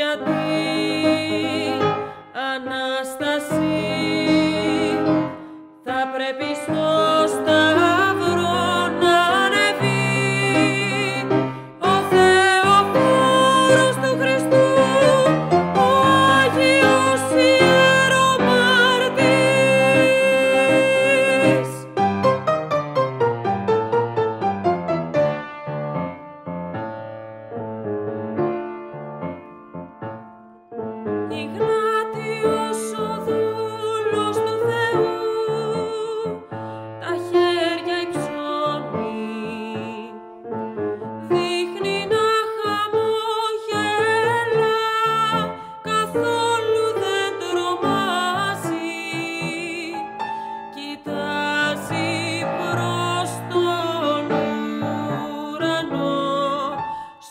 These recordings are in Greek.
Όμως γιατί Ανάσταση. Θα πρέπει στο στάδιο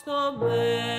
come